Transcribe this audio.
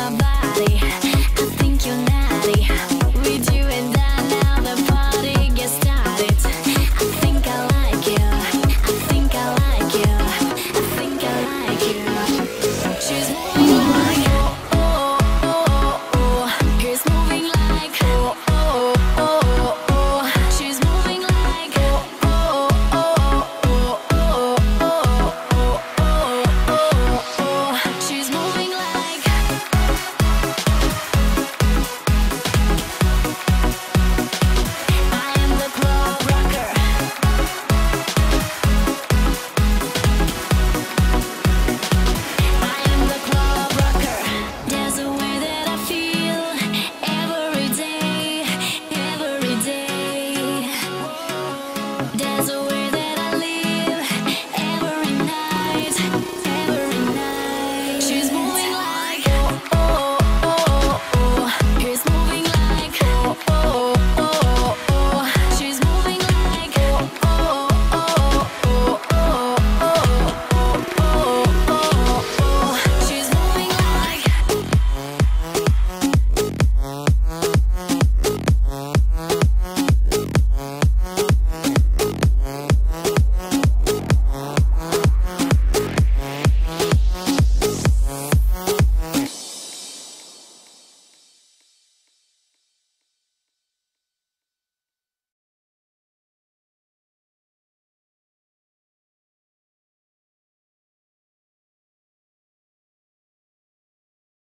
my body